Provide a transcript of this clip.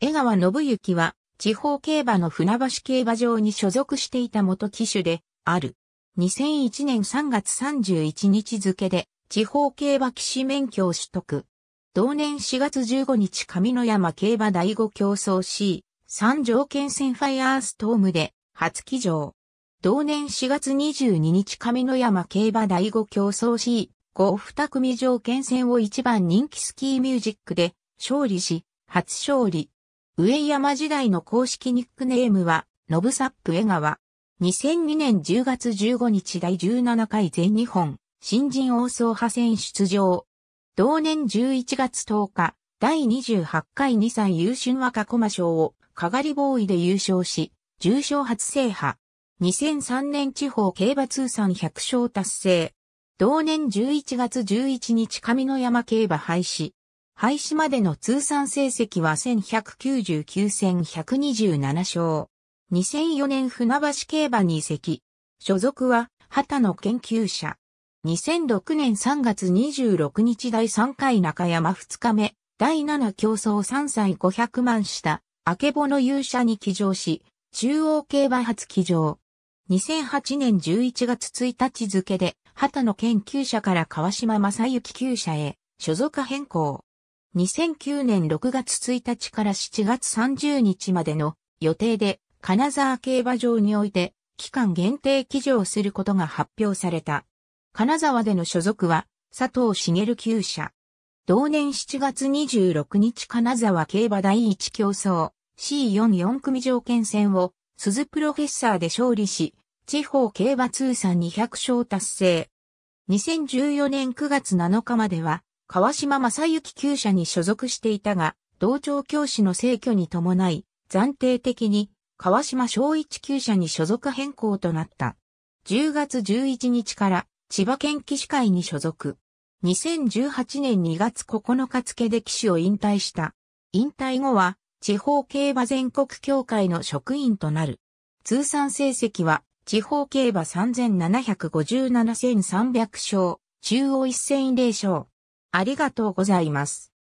江川信之は、地方競馬の船橋競馬場に所属していた元騎手で、ある。2001年3月31日付で、地方競馬騎士免許を取得。同年4月15日上野山競馬第5競争 C、三条県戦ファイアーストームで、初騎乗。同年4月22日上野山競馬第5競争 C、5二組条件戦を一番人気スキーミュージックで勝利し、初勝利。上山時代の公式ニックネームは、ノブサップ江川。2002年10月15日第17回全日本新人王走派戦出場。同年11月10日、第28回2歳優春若駒賞を、かがりボーイで優勝し、重賞初制覇。2003年地方競馬通算100勝達成。同年11月11日上野山競馬廃止。廃止までの通算成績は1199戦127勝。2004年船橋競馬に移籍。所属は、旗の研究者。2006年3月26日第3回中山2日目、第7競争3歳500万下、明けぼの勇者に騎乗し、中央競馬初騎乗。2008年11月1日付で、旗の研究者から川島正幸厩舎へ、所属変更。2009年6月1日から7月30日までの予定で金沢競馬場において期間限定騎乗することが発表された。金沢での所属は佐藤茂厩舎。同年7月26日金沢競馬第1競争 C44 組条件戦を鈴プロフェッサーで勝利し、地方競馬通算200勝達成。2014年9月7日までは川島正幸厩舎に所属していたが、同調教師の逝去に伴い、暫定的に川島昭一厩舎に所属変更となった。10月11日から千葉県騎士会に所属。2018年2月9日付で騎手を引退した。引退後は地方競馬全国協会の職員となる。通算成績は地方競馬3757戦300勝、中央一戦0勝。ありがとうございます。